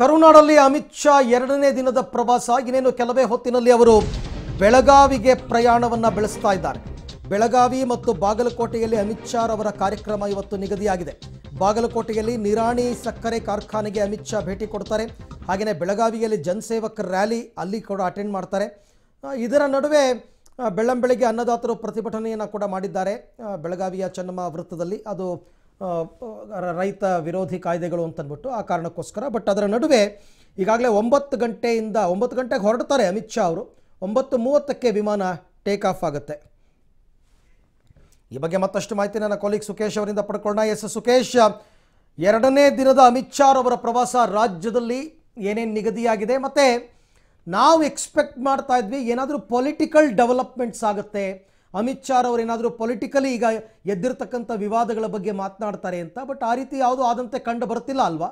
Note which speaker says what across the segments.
Speaker 1: ಕರುನಾಡಲ್ಲಿ ಅಮಿತ್ ಶಾ ಎರಡನೇ ದಿನದ ಪ್ರವಾಸ. ಇನ್ನೇನು ಕೆಲವೇ ಹೊತ್ತಿನಲ್ಲಿ ಅವರು ಬೆಳಗಾವಿಗೆ ಪ್ರಯಾಣವನ್ನ ಬೆಳೆಸ್ತಾ ಇದ್ದಾರೆ. ಬೆಳಗಾವಿ ಮತ್ತು ಬಾಗಲಕೋಟೆಯಲ್ಲಿ ಅಮಿತ್ ಶಾ ಅವರ ಕಾರ್ಯಕ್ರಮ ಇವತ್ತು ನಿಗದಿಯಾಗಿದೆ. ಬಾಗಲಕೋಟೆಯಲ್ಲಿ ನಿರಾಣಿ ಸಕ್ಕರೆ ಕಾರ್ಖಾನೆಗೆ ಅಮಿತ್ ಶಾ ಭೇಟಿ ಕೊಡ್ತಾರೆ. ಹಾಗೆಯೇ ಬೆಳಗಾವಿಯಲ್ಲಿ ಜನಸೇವಕ ರ್ಯಾಲಿ ಅಲ್ಲಿ ಕೂಡ ಅಟೆಂಡ್ ಮಾಡ್ತಾರೆ. ಇದರ ನಡುವೆ ಬೆಳ್ಳಂಬೆಳಗ್ಗೆ ಅನ್ನದಾತರು ಪ್ರತಿಭಟನೆಯನ್ನು ಕೂಡ ಮಾಡಿದ್ದಾರೆ. ಬೆಳಗಾವಿಯ ಚೆನ್ನಮ್ಮ ವೃತ್ತದಲ್ಲಿ. ಅದು ರೈತ ವಿರೋಧಿ ಕಾಯ್ದೆಗಳು ಅಂತಂದ್ಬಿಟ್ಟು ಆ ಕಾರಣಕ್ಕೋಸ್ಕರ ಬಟ್ ಅದರ ನಡುವೆ ಈಗಾಗಲೇ ಒಂಬತ್ತು ಗಂಟೆಯಿಂದ, ಒಂಬತ್ತು ಗಂಟೆಗೆ ಹೊರಡ್ತಾರೆ ಅಮಿತ್ ಶಾ ಅವರು, ಒಂಬತ್ತು ಮೂವತ್ತಕ್ಕೆ ವಿಮಾನ ಟೇಕ್ ಆಫ್ ಆಗುತ್ತೆ. ಈ ಬಗ್ಗೆ ಮತ್ತಷ್ಟು ಮಾಹಿತಿ ನನ್ನ ಕೊಲೀಗ್ ಸುಖೇಶ್ ಅವರಿಂದ ಪಡ್ಕೊಳ್ಳೋಣ. ಎಸ್ ಸುಖೇಶ್ ಎರಡನೇ ದಿನದ ಅಮಿತ್ ಶಾ ಅವರ ಪ್ರವಾಸ ರಾಜ್ಯದಲ್ಲಿ ಏನೇನು ನಿಗದಿಯಾಗಿದೆ? ಮತ್ತೆ ನಾವು ಎಕ್ಸ್ಪೆಕ್ಟ್ ಮಾಡ್ತಾ ಇದ್ವಿ ಏನಾದರೂ ಪೊಲಿಟಿಕಲ್ ಡೆವಲಪ್ಮೆಂಟ್ಸ್ ಆಗುತ್ತೆ? ಅಮಿತ್ ಶಾ ಅವರು ಏನಾದರೂ ಪೊಲಿಟಿಕಲಿ ಈಗ ಎದ್ದಿರ್ತಕ್ಕಂಥ ವಿವಾದಗಳ ಬಗ್ಗೆ ಮಾತನಾಡ್ತಾರೆ ಅಂತ ಬಟ್ ಆ ರೀತಿ ಯಾವುದೂ ಆದಂತೆ ಕಂಡು ಬರ್ತಿಲ್ಲ ಅಲ್ವಾ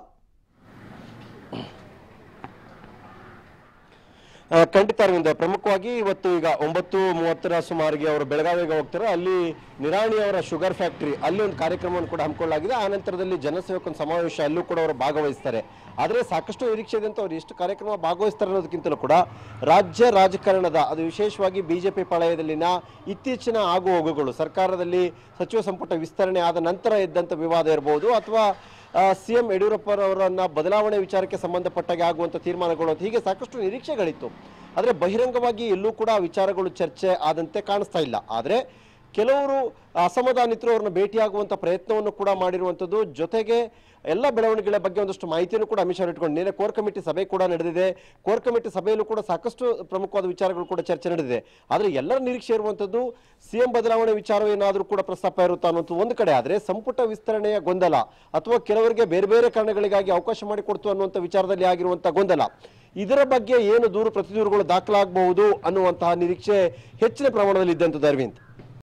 Speaker 2: ಆ, ಖಂಡಿತ ಅರವಿಂದ ಪ್ರಮುಖವಾಗಿ ಇವತ್ತು ಈಗ ಒಂಬತ್ತು ಮೂವತ್ತರ ಸುಮಾರಿಗೆ ಅವರು ಬೆಳಗಾವಿಗೆ ಹೋಗ್ತಾರೆ, ಅಲ್ಲಿ ನಿರಾಣಿ ಅವರ ಶುಗರ್ ಫ್ಯಾಕ್ಟರಿ, ಅಲ್ಲಿ ಒಂದು ಕಾರ್ಯಕ್ರಮವನ್ನು ಕೂಡ ಹಮ್ಮಿಕೊಳ್ಳಲಾಗಿದೆ. ಆ ನಂತರದಲ್ಲಿ ಜನಸೇವಕ ಸಮಾವೇಶ ಅಲ್ಲೂ ಕೂಡ ಅವರು ಭಾಗವಹಿಸ್ತಾರೆ. ಆದರೆ ಸಾಕಷ್ಟು ನಿರೀಕ್ಷೆ ಇದೆ ಅಂತ ಅವ್ರು ಎಷ್ಟು ಕಾರ್ಯಕ್ರಮ ಭಾಗವಹಿಸ್ತಾರೆ ಅನ್ನೋದಕ್ಕಿಂತಲೂ ಕೂಡ ರಾಜ್ಯ ರಾಜಕಾರಣದ, ಅದು ವಿಶೇಷವಾಗಿ ಬಿಜೆಪಿ ಪಾಳಯದಲ್ಲಿನ ಇತ್ತೀಚಿನ ಆಗು ಹೋಗುಗಳು ಸರ್ಕಾರದಲ್ಲಿ ಸಚಿವ ಸಂಪುಟ ವಿಸ್ತರಣೆ ಆದ ನಂತರ ಇದ್ದಂಥ ವಿವಾದ ಇರಬಹುದು ಅಥವಾ ಸಿ ಎಂ ಯಡಿಯೂರಪ್ಪರವರನ್ನ ಬದಲಾವಣೆ ವಿಚಾರಕ್ಕೆ ಸಂಬಂಧಪಟ್ಟಾಗೆ ಆಗುವಂಥ ತೀರ್ಮಾನಗಳು ಹೀಗೆ ಸಾಕಷ್ಟು ನಿರೀಕ್ಷೆಗಳಿತ್ತು. ಆದರೆ ಬಹಿರಂಗವಾಗಿ ಎಲ್ಲೂ ಕೂಡ ವಿಚಾರಗಳು ಚರ್ಚೆ ಆದಂತೆ ಕಾಣಿಸ್ತಾ ಇಲ್ಲ. ಆದರೆ ಕೆಲವರು ಅಸಮಾಧಾನಿತರು ಅವ್ರನ್ನ ಭೇಟಿಯಾಗುವಂಥ ಪ್ರಯತ್ನವನ್ನು ಕೂಡ ಮಾಡಿರುವಂಥದ್ದು ಜೊತೆಗೆ ಎಲ್ಲ ಬೆಳವಣಿಗೆಗಳ ಬಗ್ಗೆ ಒಂದಷ್ಟು ಮಾಹಿತಿಯನ್ನು ಕೂಡ ಅಮಿತ್ ಶಾ ಇಟ್ಕೊಂಡು ನಿನ್ನೆ ಕೋರ್ ಕಮಿಟಿ ಸಭೆ ಕೂಡ ನಡೆದಿದೆ. ಕೋರ್ ಕಮಿಟಿ ಸಭೆಯಲ್ಲೂ ಕೂಡ ಸಾಕಷ್ಟು ಪ್ರಮುಖವಾದ ವಿಚಾರಗಳು ಕೂಡ ಚರ್ಚೆ ನಡೆದಿದೆ. ಆದರೆ ಎಲ್ಲರ ನಿರೀಕ್ಷೆ ಇರುವಂಥದ್ದು ಸಿಎಂ ಬದಲಾವಣೆ ವಿಚಾರ ಏನಾದರೂ ಕೂಡ ಪ್ರಸ್ತಾಪ ಇರುತ್ತಾ ಅನ್ನೋದು ಒಂದು ಕಡೆ. ಆದರೆ ಸಂಪುಟ ವಿಸ್ತರಣೆಯ ಗೊಂದಲ ಅಥವಾ ಕೆಲವರಿಗೆ ಬೇರೆ ಬೇರೆ ಕಾರಣಗಳಿಗಾಗಿ ಅವಕಾಶ ಮಾಡಿಕೊಡ್ತು ಅನ್ನುವಂಥ ವಿಚಾರದಲ್ಲಿ ಆಗಿರುವಂಥ ಗೊಂದಲ, ಇದರ ಬಗ್ಗೆ ಏನು ದೂರು ಪ್ರತಿದೂರುಗಳು ದಾಖಲಾಗಬಹುದು ಅನ್ನುವಂತಹ ನಿರೀಕ್ಷೆ ಹೆಚ್ಚಿನ ಪ್ರಮಾಣದಲ್ಲಿ ಇದ್ದಂಥದ್ದು ಅರವಿಂದ್.